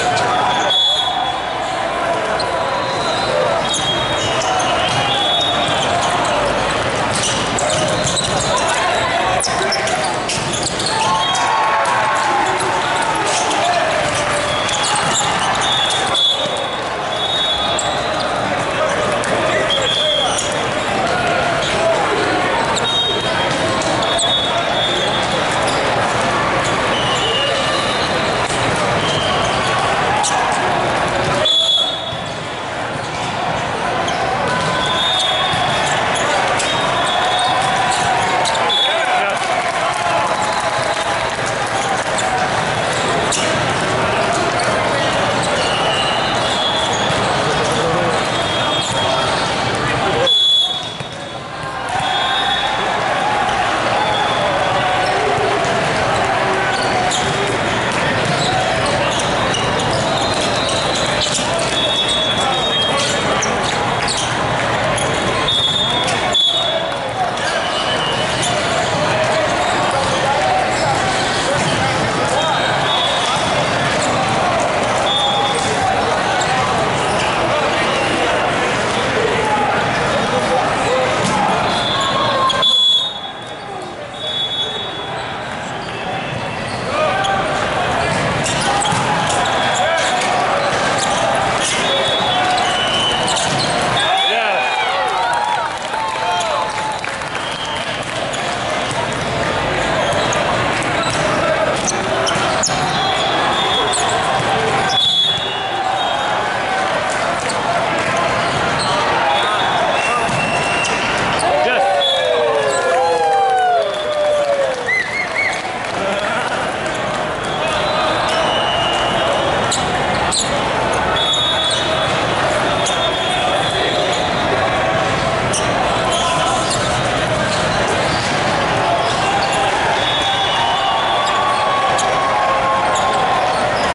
answer.